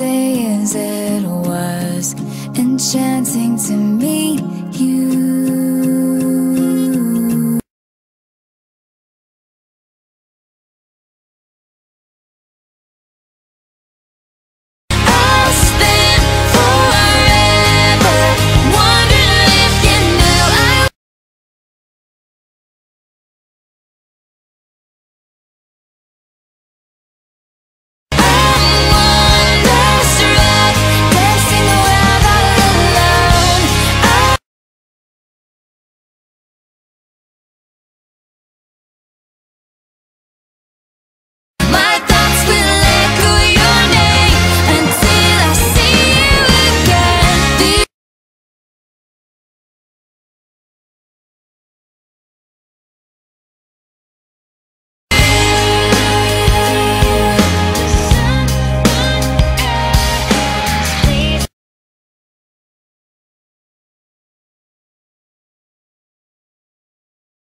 say as it was enchanting to meet you